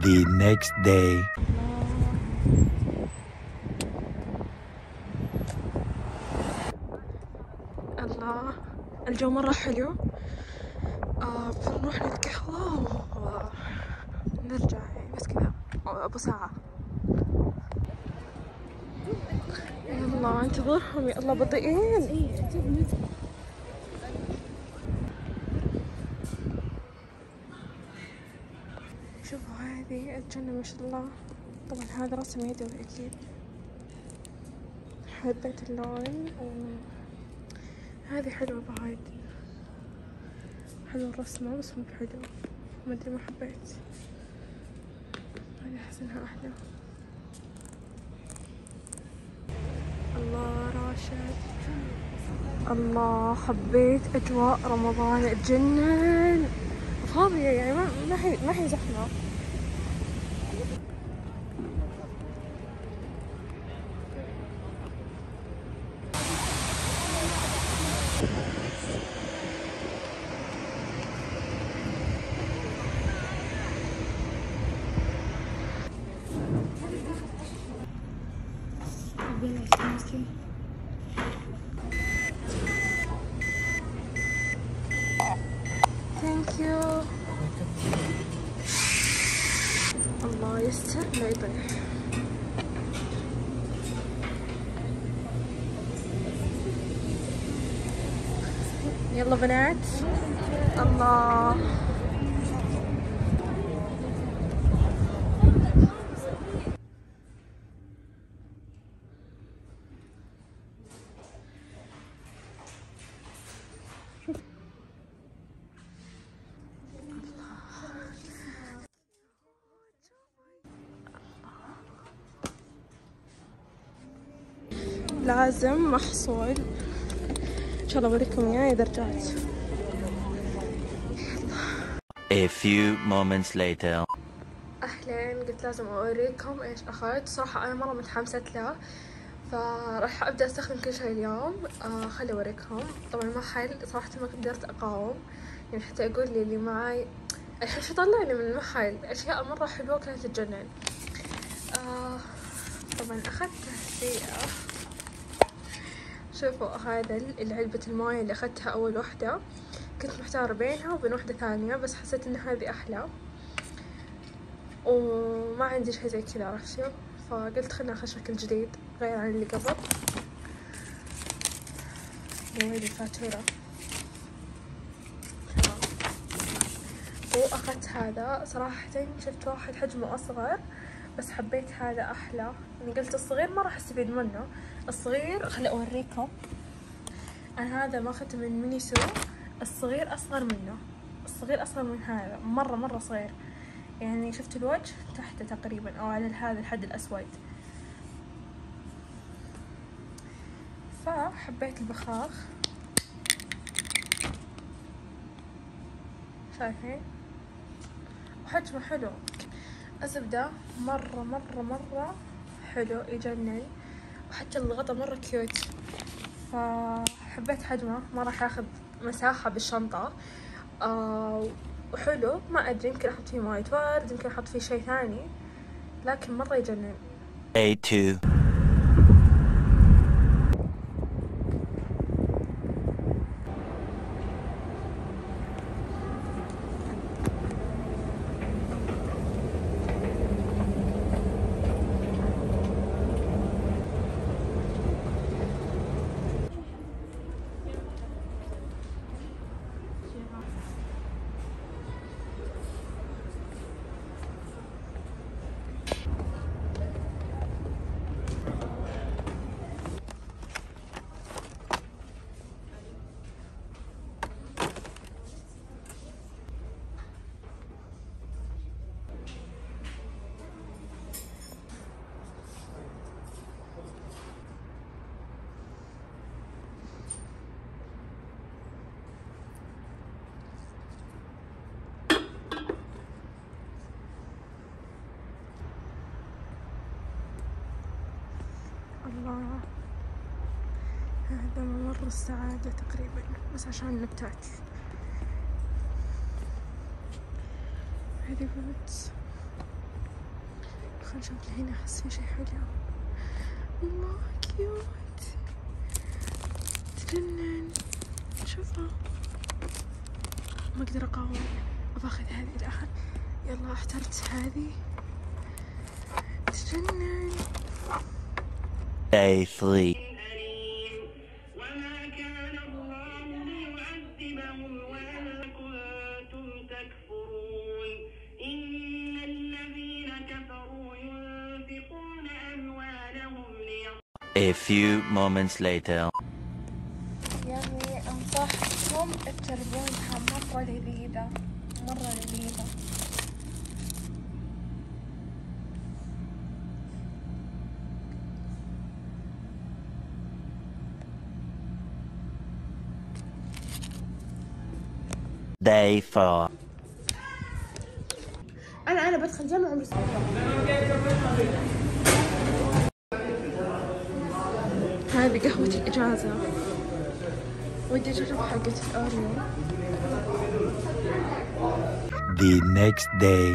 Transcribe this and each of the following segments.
The next day. الجو مرة حلو. آه بنروح نتقهوى ونرجع يعني بس كذا أبو ساعة. يلا انتظرهم. يا الله بطيئين. شوفوا هذه الجنة ما شاء الله. طبعا هذا رسم يدوي أكيد حبيت اللون. و... هذه حلوة بعد حلوة الرسمة بس مو بحلو ما أدري ما حبيت. هذه احس انها أحلى. الله راشد. الله حبيت أجواء رمضان. تجنن فاضية يعني ما ما هي ما هي زحمة. الله يستر لا يطيح يلا بنات. الله. لازم محصول. إن شاء الله اوريكم إياه إذا رجعت. A few moments later. أهلين قلت لازم أوريكم إيش أخذت. صراحة أنا مرة متحمسة له فراح أبدأ أستخدم كل شيء اليوم. آه خلي أوريكم. طبعا المحل صراحة ما قدرت أقاوم. يعني حتى أقول لي اللي معاي الحين شو طلعني من المحل أشياء مرة حلوة كانت تجنن آه طبعا أخذت تهدئة شوفوا هذا العلبة الموية اللي أخذتها أول واحدة كنت محتارة بينها وبين واحدة ثانية بس حسيت إن هذه أحلى. وما عندي شي زي كذا عرفت شو فقلت خلنا اخذ شكل جديد غير عن اللي قبل. وين الفاتورة. وأخذت هذا. صراحة شفت واحد حجمه أصغر بس حبيت هذا أحلى. يعني قلت الصغير ما راح أستفيد منه. الصغير خلي أوريكم. أنا هذا ما أخذته من مينيسو الصغير أصغر منه. الصغير أصغر من هذا. مرة مرة صغير. يعني شفت الوجه؟ تحته تقريبا أو على هذا الحد الأسود. فحبيت البخاخ. شايفين؟ وحجمه حلو. الزبدة مرة مرة مرة حلو. يجنن. وحتى الغطا مرة كيوت فحبيت حجمه ما راح ياخذ مساحة بالشنطة. آه وحلو ما أدري يمكن أحط فيه موية ورد يمكن أحط فيه شي ثاني لكن مرة يجنن. الله هذا ممر السعادة تقريبا بس عشان النبتات هذه بوتس خل نشوف الحين أحس في شي حلو. الله cute تجنن. شوفها ما أقدر أقاوم. أباخذ هذه الآن يلا أحترت هذه. تجنن. Day 3 أليم وما كان الله ليعذبهم وأنت كنتم تكفرون إن الذين كفروا ينفقون أموالهم ليصدوا A few moments later. يعني أنصحكم تجربونها مرة لذيذة مرة لذيذة Day 4 أنا أنا بدخل جامعة عمري هذه قهوة الإجازة. ودي أجرب حقة الأوريو The next day.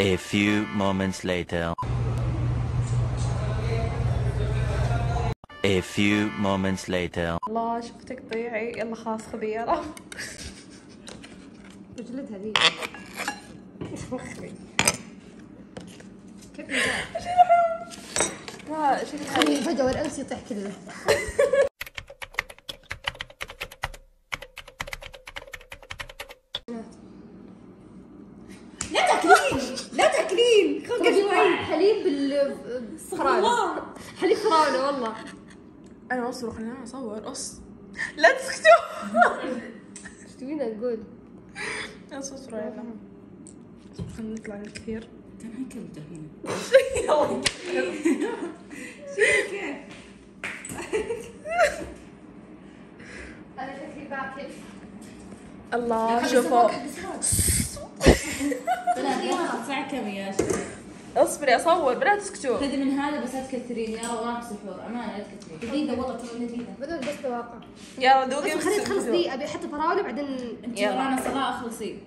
A few moments later. A few moments later. الله شفتك ضيعي. يلا خلاص خذي يلا رجلتها ذي كيف شكلها خلي فجأة والأمس يطيح كله حليب فراولة والله. أنا أصور خليني أصور أص. لا تسكتوا. نقول؟ لا تصوروا يلا خلينا نطلع أنا كلته هنا كيف أنا شكلي باكل الله شوفوا الساعة كم يا شيخ؟ اصبري أصور بلا تسكتوا خذي من هذا بس لا تكثرين يا وراك سحور أمانة لا تكثرين جديده والله تو جديده بدون بس تواقع. يلا دوقي بس خلينا نخلص دي أبي أحط فراولة بعدين أنت. ورانا صلاة أخلصي.